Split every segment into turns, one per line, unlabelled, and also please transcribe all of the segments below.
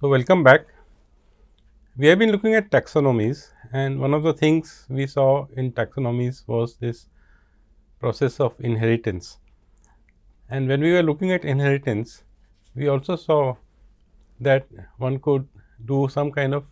So, welcome back. We have been looking at taxonomies and one of the things we saw in taxonomies was this process of inheritance. And when we were looking at inheritance, we also saw that one could do some kind of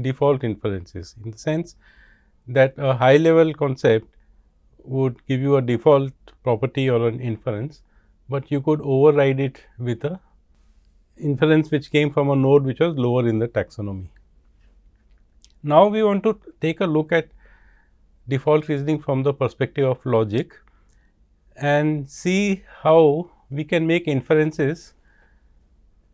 default inferences in the sense that a high level concept would give you a default property or an inference, but you could override it with a inference which came from a node which was lower in the taxonomy. Now, we want to take a look at default reasoning from the perspective of logic and see how we can make inferences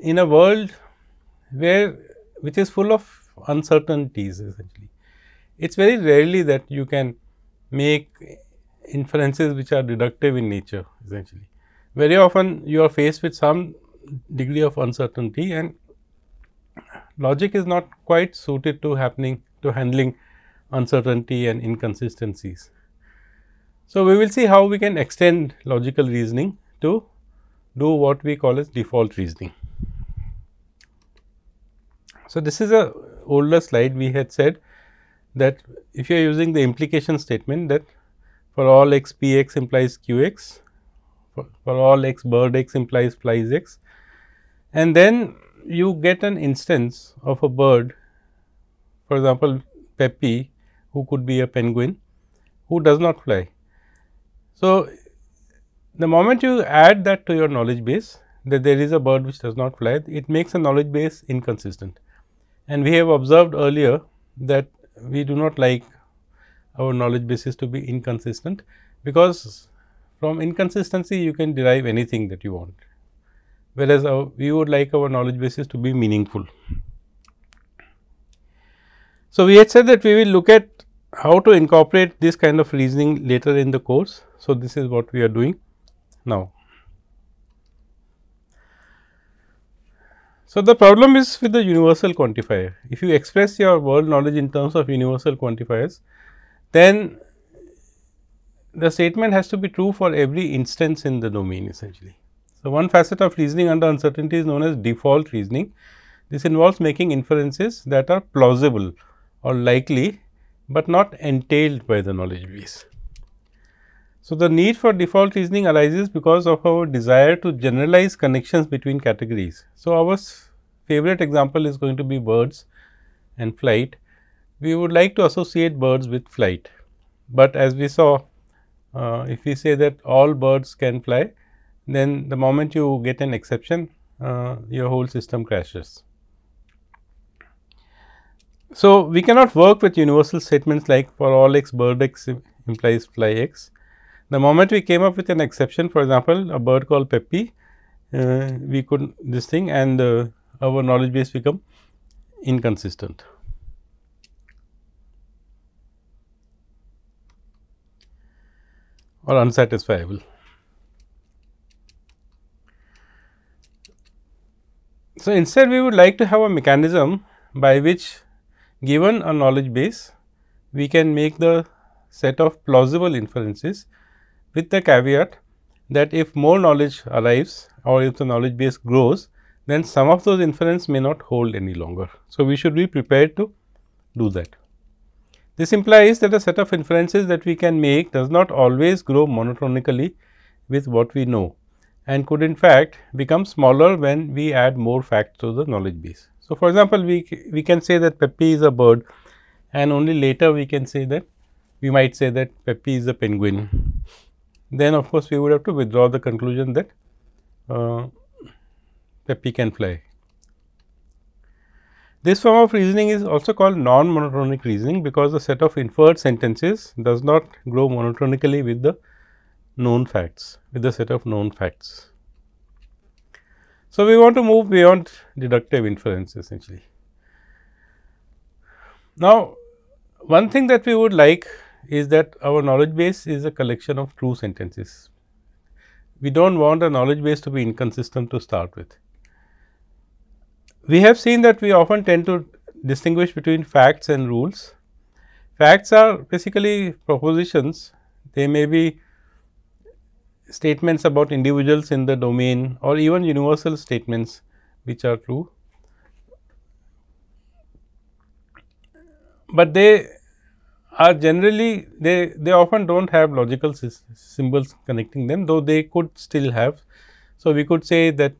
in a world where which is full of uncertainties essentially. It is very rarely that you can make inferences which are deductive in nature essentially. Very often you are faced with some degree of uncertainty and logic is not quite suited to happening to handling uncertainty and inconsistencies. So, we will see how we can extend logical reasoning to do what we call as default reasoning. So, this is a older slide we had said that if you are using the implication statement that for all x p x implies q x, for, for all x bird x implies flies x and then you get an instance of a bird for example, Pepi who could be a penguin who does not fly. So, the moment you add that to your knowledge base that there is a bird which does not fly, it makes a knowledge base inconsistent. And we have observed earlier that we do not like our knowledge bases to be inconsistent, because from inconsistency you can derive anything that you want, whereas our, we would like our knowledge bases to be meaningful. So, we had said that we will look at how to incorporate this kind of reasoning later in the course. So, this is what we are doing now. So, the problem is with the universal quantifier. If you express your world knowledge in terms of universal quantifiers, then the statement has to be true for every instance in the domain essentially. So, one facet of reasoning under uncertainty is known as default reasoning. This involves making inferences that are plausible or likely, but not entailed by the knowledge base. So, the need for default reasoning arises because of our desire to generalize connections between categories. So, our favorite example is going to be birds and flight. We would like to associate birds with flight, but as we saw uh, if we say that all birds can fly, then the moment you get an exception, uh, your whole system crashes. So, we cannot work with universal statements like for all x bird x implies fly x. The moment we came up with an exception for example, a bird called Pepi, uh, we could this thing and uh, our knowledge base become inconsistent. or unsatisfiable. So, instead we would like to have a mechanism by which given a knowledge base, we can make the set of plausible inferences with the caveat that if more knowledge arrives or if the knowledge base grows, then some of those inference may not hold any longer. So, we should be prepared to do that. This implies that a set of inferences that we can make does not always grow monotonically with what we know and could in fact become smaller when we add more facts to the knowledge base. So, for example, we, we can say that Pepi is a bird and only later we can say that we might say that Pepi is a penguin. Then of course, we would have to withdraw the conclusion that uh, Pepi can fly. This form of reasoning is also called non-monotonic reasoning because the set of inferred sentences does not grow monotonically with the known facts, with the set of known facts. So, we want to move beyond deductive inference essentially. Now, one thing that we would like is that our knowledge base is a collection of true sentences. We do not want a knowledge base to be inconsistent to start with. We have seen that we often tend to distinguish between facts and rules. Facts are basically propositions, they may be statements about individuals in the domain or even universal statements which are true, but they are generally they, they often do not have logical symbols connecting them though they could still have. So, we could say that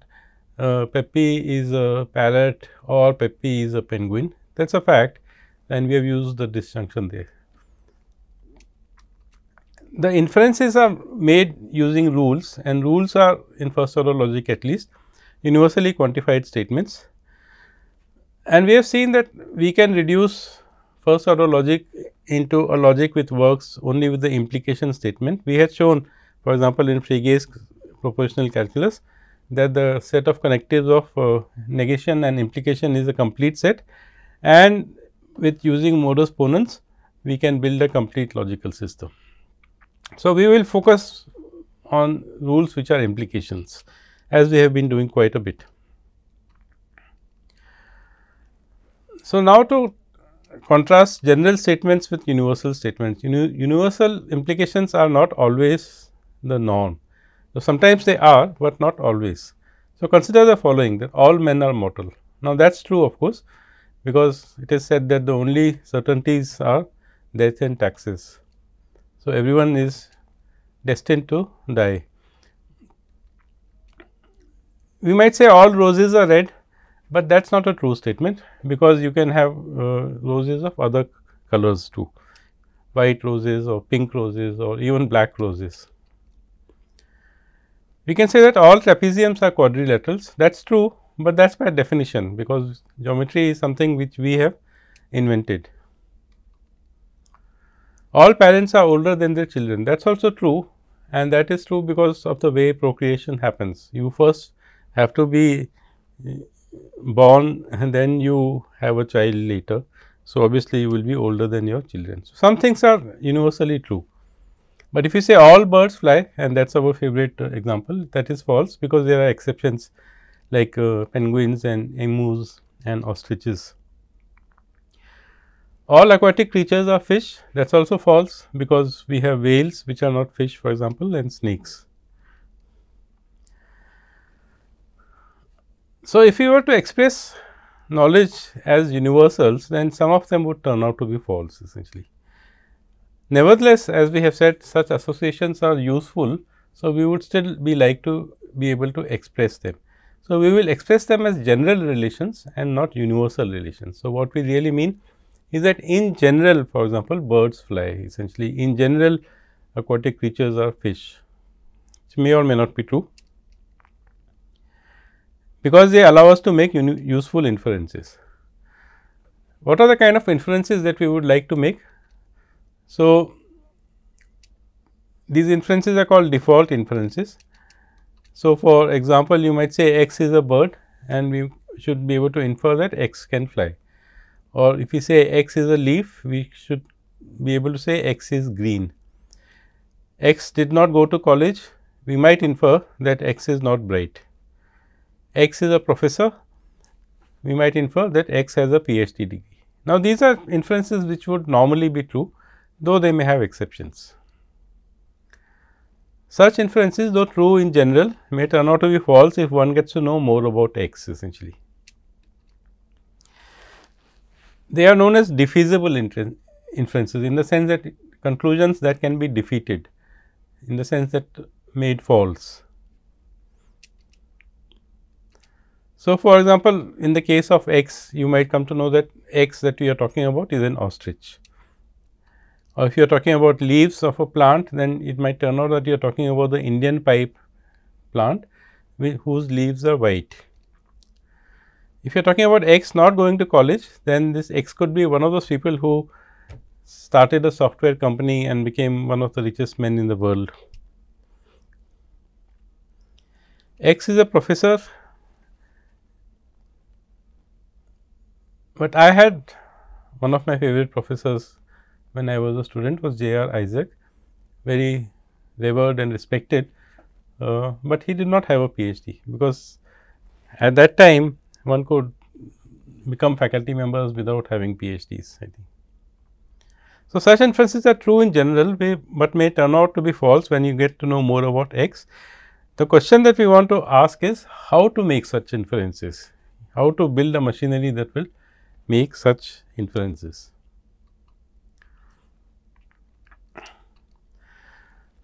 uh, Pepe is a parrot or Pepe is a penguin that is a fact and we have used the disjunction there. The inferences are made using rules and rules are in first order logic at least universally quantified statements. And we have seen that we can reduce first order logic into a logic which works only with the implication statement. We had shown for example, in Frege's propositional calculus that the set of connectives of uh, negation and implication is a complete set and with using modus ponens we can build a complete logical system. So, we will focus on rules which are implications as we have been doing quite a bit. So, now to contrast general statements with universal statements. Uni universal implications are not always the norm. So, sometimes they are, but not always. So, consider the following that all men are mortal. Now, that is true of course, because it is said that the only certainties are death and taxes. So, everyone is destined to die. We might say all roses are red, but that is not a true statement, because you can have uh, roses of other colors too, white roses or pink roses or even black roses. We can say that all trapeziums are quadrilaterals, that is true, but that is by definition, because geometry is something which we have invented. All parents are older than their children, that is also true and that is true because of the way procreation happens. You first have to be born and then you have a child later. So, obviously, you will be older than your children. So, some things are universally true, but if you say all birds fly and that is our favorite uh, example that is false because there are exceptions like uh, penguins and emus and ostriches. All aquatic creatures are fish that is also false because we have whales which are not fish for example and snakes. So, if you were to express knowledge as universals, then some of them would turn out to be false essentially. Nevertheless, as we have said such associations are useful. So, we would still be like to be able to express them. So, we will express them as general relations and not universal relations. So, what we really mean is that in general for example, birds fly essentially in general aquatic creatures are fish, which may or may not be true because they allow us to make useful inferences. What are the kind of inferences that we would like to make? So, these inferences are called default inferences. So, for example, you might say x is a bird and we should be able to infer that x can fly or if we say x is a leaf, we should be able to say x is green. x did not go to college, we might infer that x is not bright x is a professor, we might infer that x has a PhD degree. Now, these are inferences which would normally be true, though they may have exceptions. Such inferences, though true in general, may turn out to be false if one gets to know more about x essentially. They are known as defeasible inferences in the sense that conclusions that can be defeated, in the sense that made false. So, for example, in the case of x, you might come to know that x that we are talking about is an ostrich. Or if you are talking about leaves of a plant, then it might turn out that you are talking about the Indian pipe plant whose leaves are white. If you are talking about x not going to college, then this x could be one of those people who started a software company and became one of the richest men in the world. X is a professor But I had one of my favorite professors when I was a student was J. R. Isaac, very revered and respected, uh, but he did not have a PhD because at that time one could become faculty members without having PhDs I think. So, such inferences are true in general but may turn out to be false when you get to know more about X. The question that we want to ask is how to make such inferences, how to build a machinery that will make such inferences.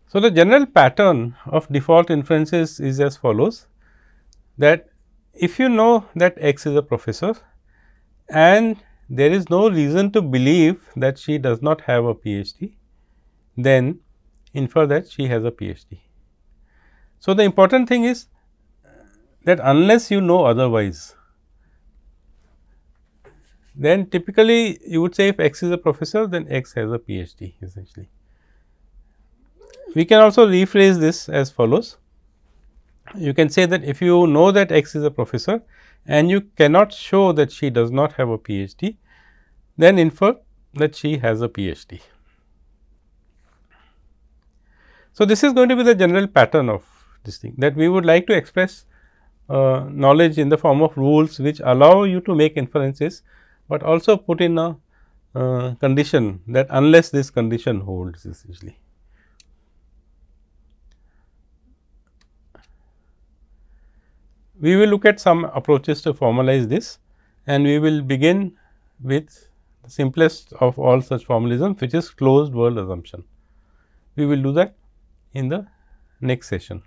So, the general pattern of default inferences is as follows that if you know that x is a professor and there is no reason to believe that she does not have a PhD, then infer that she has a PhD. So, the important thing is that unless you know otherwise, then typically you would say if x is a professor then x has a PhD essentially. We can also rephrase this as follows. You can say that if you know that x is a professor and you cannot show that she does not have a PhD, then infer that she has a PhD. So, this is going to be the general pattern of this thing that we would like to express uh, knowledge in the form of rules which allow you to make inferences, but also put in a uh, condition that unless this condition holds essentially. We will look at some approaches to formalize this and we will begin with the simplest of all such formalisms which is closed world assumption. We will do that in the next session.